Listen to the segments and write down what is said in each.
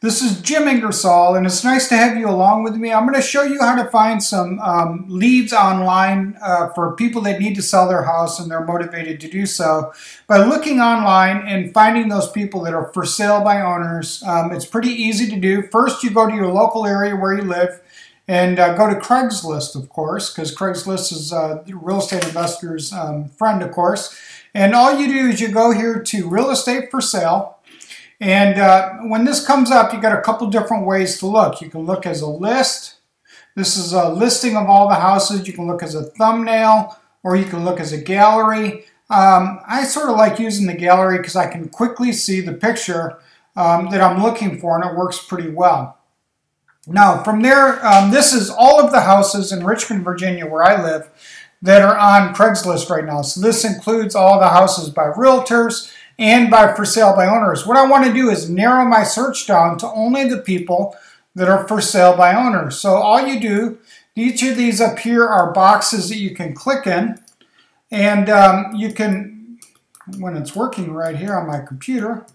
This is Jim Ingersoll, and it's nice to have you along with me. I'm going to show you how to find some um, leads online uh, for people that need to sell their house and they're motivated to do so by looking online and finding those people that are for sale by owners. Um, it's pretty easy to do. First, you go to your local area where you live and uh, go to Craigslist, of course, because Craigslist is uh, the real estate investor's um, friend, of course. And all you do is you go here to real estate for sale and uh, when this comes up, you got a couple different ways to look. You can look as a list. This is a listing of all the houses. You can look as a thumbnail, or you can look as a gallery. Um, I sort of like using the gallery because I can quickly see the picture um, that I'm looking for, and it works pretty well. Now, from there, um, this is all of the houses in Richmond, Virginia, where I live, that are on Craigslist right now. So this includes all the houses by realtors, and by for sale by owners. What I want to do is narrow my search down to only the people that are for sale by owners. So all you do, each of these up here are boxes that you can click in and um, you can, when it's working right here on my computer,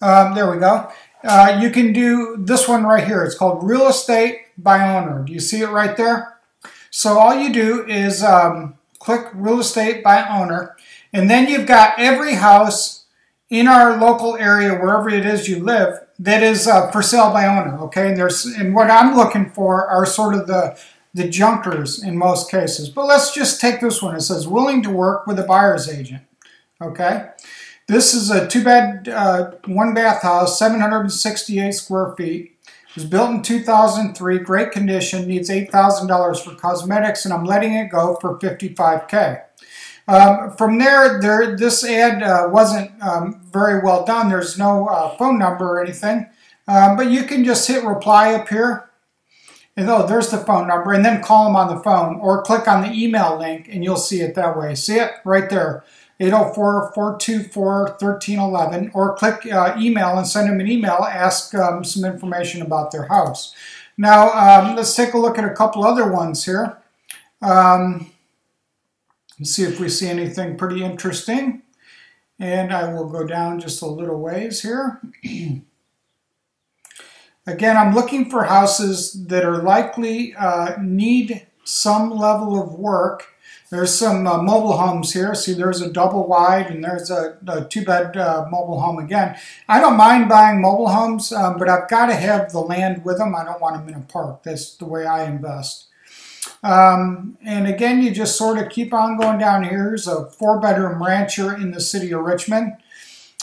um, there we go. Uh, you can do this one right here. It's called real estate by owner. Do you see it right there? So all you do is um, click real estate by owner and then you've got every house in our local area, wherever it is you live, that is uh, for sale by owner. Okay, and there's and what I'm looking for are sort of the the junkers in most cases. But let's just take this one. It says willing to work with a buyer's agent. Okay, this is a two bed, uh, one bath house, 768 square feet. It was built in 2003, great condition, needs $8,000 for cosmetics, and I'm letting it go for 55K. Um, from there, there this ad uh, wasn't um, very well done. There's no uh, phone number or anything, um, but you can just hit reply up here. And oh, there's the phone number, and then call them on the phone or click on the email link and you'll see it that way. See it right there, 804-424-1311, or click uh, email and send them an email, ask um, some information about their house. Now, um, let's take a look at a couple other ones here. Um, and see if we see anything pretty interesting. And I will go down just a little ways here. Again, I'm looking for houses that are likely uh, need some level of work. There's some uh, mobile homes here. See, there's a double wide and there's a, a two-bed uh, mobile home again. I don't mind buying mobile homes, um, but I've got to have the land with them. I don't want them in a park. That's the way I invest. Um, and again, you just sort of keep on going down here. Here's a four-bedroom rancher in the city of Richmond.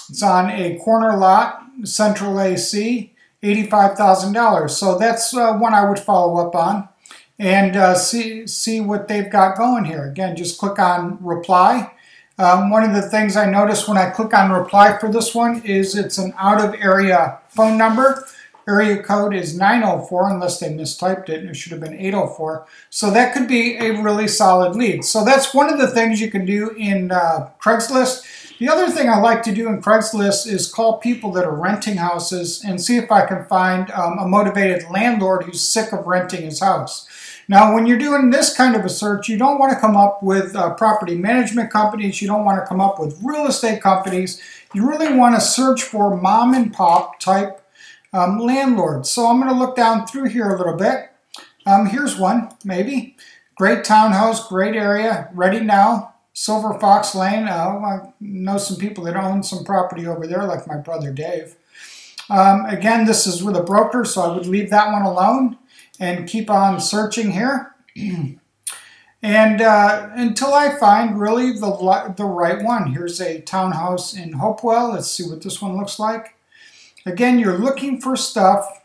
It's on a corner lot, central AC, $85,000. So that's uh, one I would follow up on and uh, see, see what they've got going here. Again, just click on reply. Um, one of the things I notice when I click on reply for this one is it's an out-of-area phone number. Area code is 904 unless they mistyped it and it should have been 804. So that could be a really solid lead. So that's one of the things you can do in uh, Craigslist. The other thing I like to do in Craigslist is call people that are renting houses and see if I can find um, a motivated landlord who's sick of renting his house. Now, when you're doing this kind of a search, you don't want to come up with uh, property management companies. You don't want to come up with real estate companies. You really want to search for mom and pop type um. So I'm going to look down through here a little bit. Um, here's one, maybe. Great townhouse, great area, ready now. Silver Fox Lane. Uh, I know some people that own some property over there, like my brother Dave. Um, again, this is with a broker, so I would leave that one alone and keep on searching here. and uh, until I find really the, the right one. Here's a townhouse in Hopewell. Let's see what this one looks like. Again, you're looking for stuff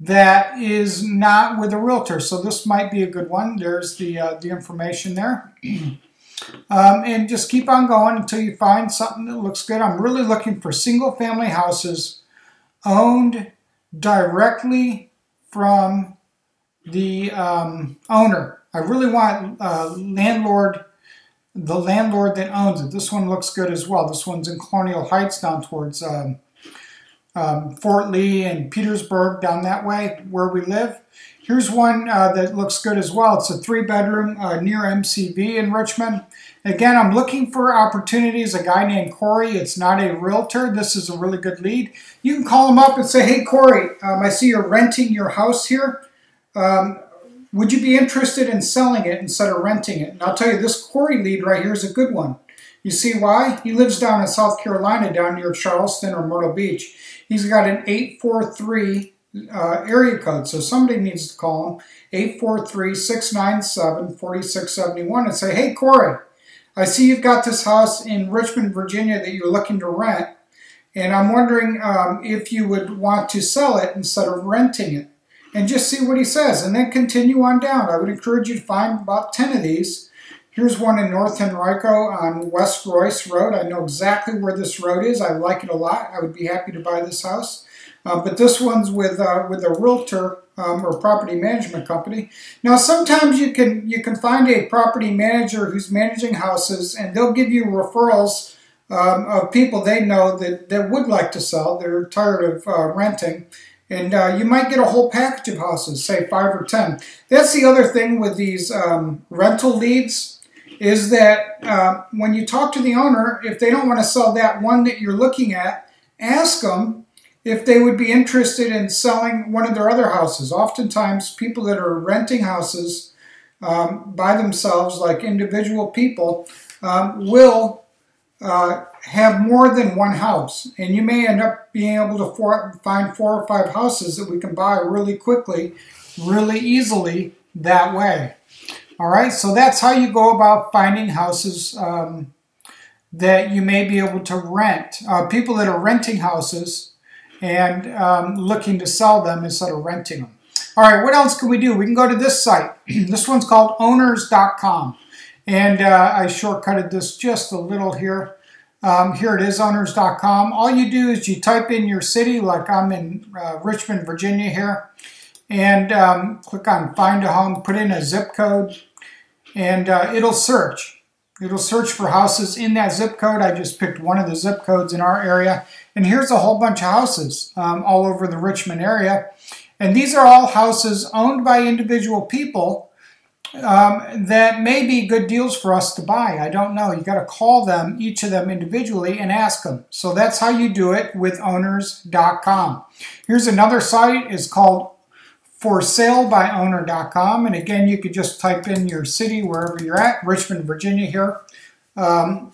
that is not with a realtor. So this might be a good one. There's the, uh, the information there. um, and just keep on going until you find something that looks good. I'm really looking for single family houses owned directly from the um, owner. I really want uh, landlord, the landlord that owns it. This one looks good as well. This one's in Colonial Heights down towards um, um, Fort Lee and Petersburg down that way where we live. Here's one uh, that looks good as well. It's a three bedroom uh, near MCV in Richmond. Again, I'm looking for opportunities. A guy named Corey, it's not a realtor. This is a really good lead. You can call him up and say, hey, Corey, um, I see you're renting your house here. Um, would you be interested in selling it instead of renting it? And I'll tell you, this Corey lead right here is a good one. You see why? He lives down in South Carolina, down near Charleston or Myrtle Beach. He's got an 843 uh, area code, so somebody needs to call him, 843-697-4671 and say, hey, Corey, I see you've got this house in Richmond, Virginia that you're looking to rent, and I'm wondering um, if you would want to sell it instead of renting it. And just see what he says, and then continue on down. I would encourage you to find about 10 of these Here's one in North Henrico on West Royce Road. I know exactly where this road is. I like it a lot. I would be happy to buy this house. Uh, but this one's with uh, with a realtor um, or property management company. Now, sometimes you can you can find a property manager who's managing houses, and they'll give you referrals um, of people they know that, that would like to sell. They're tired of uh, renting. And uh, you might get a whole package of houses, say five or ten. That's the other thing with these um, rental leads is that uh, when you talk to the owner, if they don't want to sell that one that you're looking at, ask them if they would be interested in selling one of their other houses. Oftentimes, people that are renting houses um, by themselves, like individual people, um, will uh, have more than one house. And you may end up being able to for find four or five houses that we can buy really quickly, really easily that way. All right, so that's how you go about finding houses um, that you may be able to rent. Uh, people that are renting houses and um, looking to sell them instead of renting them. All right, what else can we do? We can go to this site. this one's called owners.com. And uh, I shortcutted this just a little here. Um, here it is, owners.com. All you do is you type in your city, like I'm in uh, Richmond, Virginia here, and um, click on find a home, put in a zip code, and uh, it'll search. It'll search for houses in that zip code. I just picked one of the zip codes in our area. And here's a whole bunch of houses um, all over the Richmond area. And these are all houses owned by individual people um, that may be good deals for us to buy. I don't know. You got to call them, each of them individually, and ask them. So that's how you do it with owners.com. Here's another site. It's called for salebyowner.com. And again, you could just type in your city wherever you're at, Richmond, Virginia here. Um,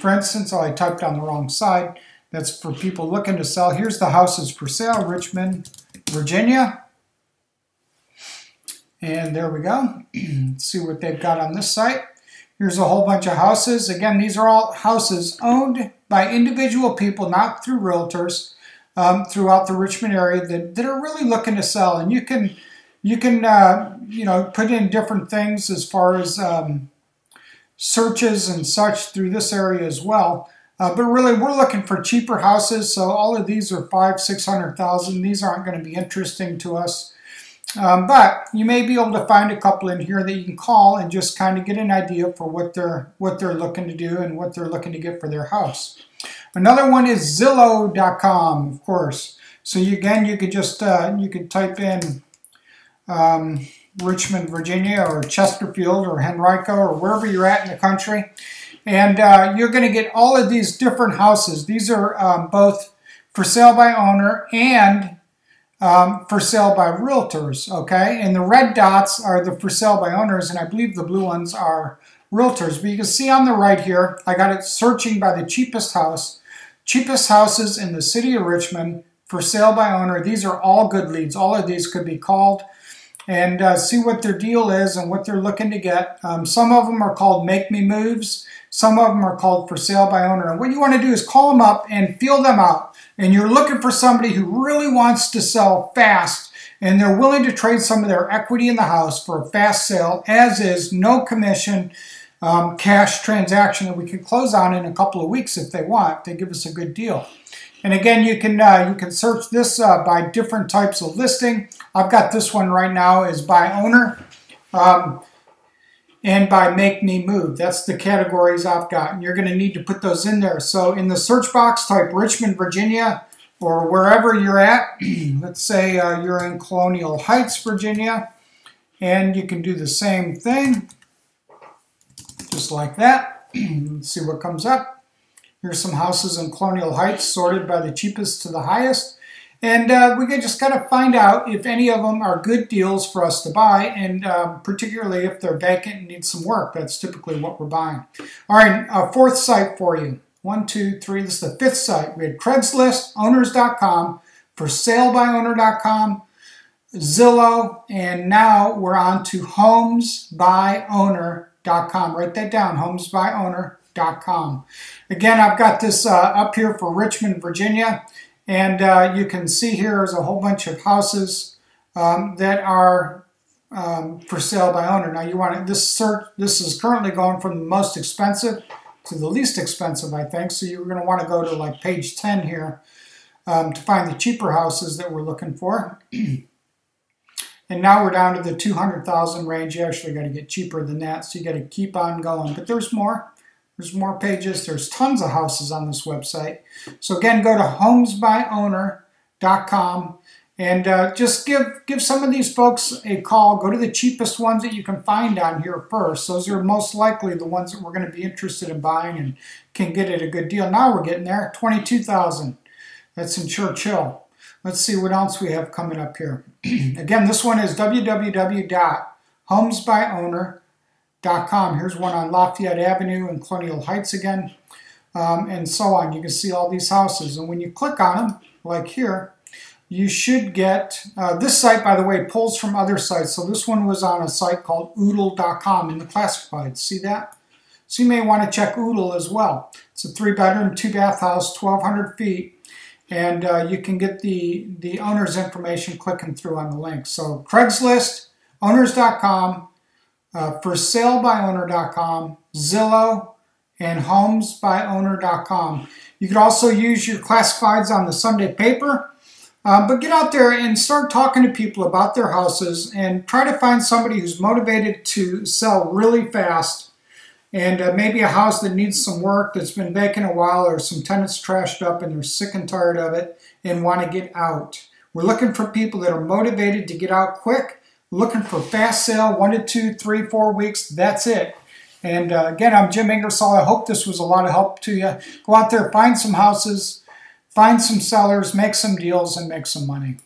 for instance, oh, I typed on the wrong side. That's for people looking to sell. Here's the houses for sale, Richmond, Virginia. And there we go. See what they've got on this site. Here's a whole bunch of houses. Again, these are all houses owned by individual people, not through realtors um, throughout the Richmond area that, that are really looking to sell. And you can you can uh, you know put in different things as far as um, searches and such through this area as well. Uh, but really, we're looking for cheaper houses. So all of these are five, six hundred thousand. These aren't going to be interesting to us. Um, but you may be able to find a couple in here that you can call and just kind of get an idea for what they're what they're looking to do and what they're looking to get for their house. Another one is Zillow.com, of course. So you, again, you could just uh, you could type in um, Richmond, Virginia, or Chesterfield, or Henrico, or wherever you're at in the country, and uh, you're going to get all of these different houses. These are um, both for sale by owner and um, for sale by realtors. Okay, and the red dots are the for sale by owners, and I believe the blue ones are realtors. But you can see on the right here, I got it searching by the cheapest house. Cheapest houses in the city of Richmond for sale by owner. These are all good leads. All of these could be called and uh, see what their deal is and what they're looking to get. Um, some of them are called make me moves. Some of them are called for sale by owner. And what you want to do is call them up and feel them out. And you're looking for somebody who really wants to sell fast and they're willing to trade some of their equity in the house for a fast sale, as is, no commission um, cash transaction that we can close on in a couple of weeks if they want. They give us a good deal. And again, you can uh, you can search this uh, by different types of listing. I've got this one right now is by owner um, and by make me move. That's the categories I've got. And you're going to need to put those in there. So in the search box, type Richmond, Virginia, or wherever you're at. Let's say uh, you're in Colonial Heights, Virginia, and you can do the same thing, just like that. See what comes up. Here's some houses in Colonial Heights sorted by the cheapest to the highest. And uh, we can just kind of find out if any of them are good deals for us to buy, and um, particularly if they're vacant and need some work. That's typically what we're buying. All right, a fourth site for you. One, two, three. This is the fifth site. We had Craigslist, owners.com, for salebyowner.com, Zillow, and now we're on to homesbyowner.com. Write that down, homesbyowner.com. Again, I've got this uh, up here for Richmond, Virginia. And uh, you can see here is a whole bunch of houses um, that are um, for sale by owner. Now you want to, this search, this is currently going from the most expensive to the least expensive, I think. So you're going to want to go to like page 10 here um, to find the cheaper houses that we're looking for. and now we're down to the 200,000 range. You actually got to get cheaper than that. So you got to keep on going. But there's more. There's more pages. There's tons of houses on this website. So again, go to homesbyowner.com and uh, just give give some of these folks a call. Go to the cheapest ones that you can find on here first. Those are most likely the ones that we're going to be interested in buying and can get at a good deal. Now we're getting there. Twenty-two thousand. That's in Church Hill. Let's see what else we have coming up here. Again, this one is www.homesbyowner.com Here's one on Lafayette Avenue in Colonial Heights again, um, and so on. You can see all these houses. And when you click on them, like here, you should get, uh, this site, by the way, pulls from other sites. So this one was on a site called oodle.com in the classifieds. See that? So you may want to check Oodle as well. It's a three bedroom, two bath house, 1,200 feet. And uh, you can get the, the owner's information clicking through on the link. So Craigslist, owners.com, uh, for owner.com, Zillow, and homesbyowner.com. You could also use your classifieds on the Sunday paper, uh, but get out there and start talking to people about their houses and try to find somebody who's motivated to sell really fast and uh, maybe a house that needs some work that's been vacant a while or some tenants trashed up and they're sick and tired of it and want to get out. We're looking for people that are motivated to get out quick looking for fast sale, one to two, three, four weeks, that's it. And uh, again, I'm Jim Ingersoll. I hope this was a lot of help to you. Go out there, find some houses, find some sellers, make some deals, and make some money.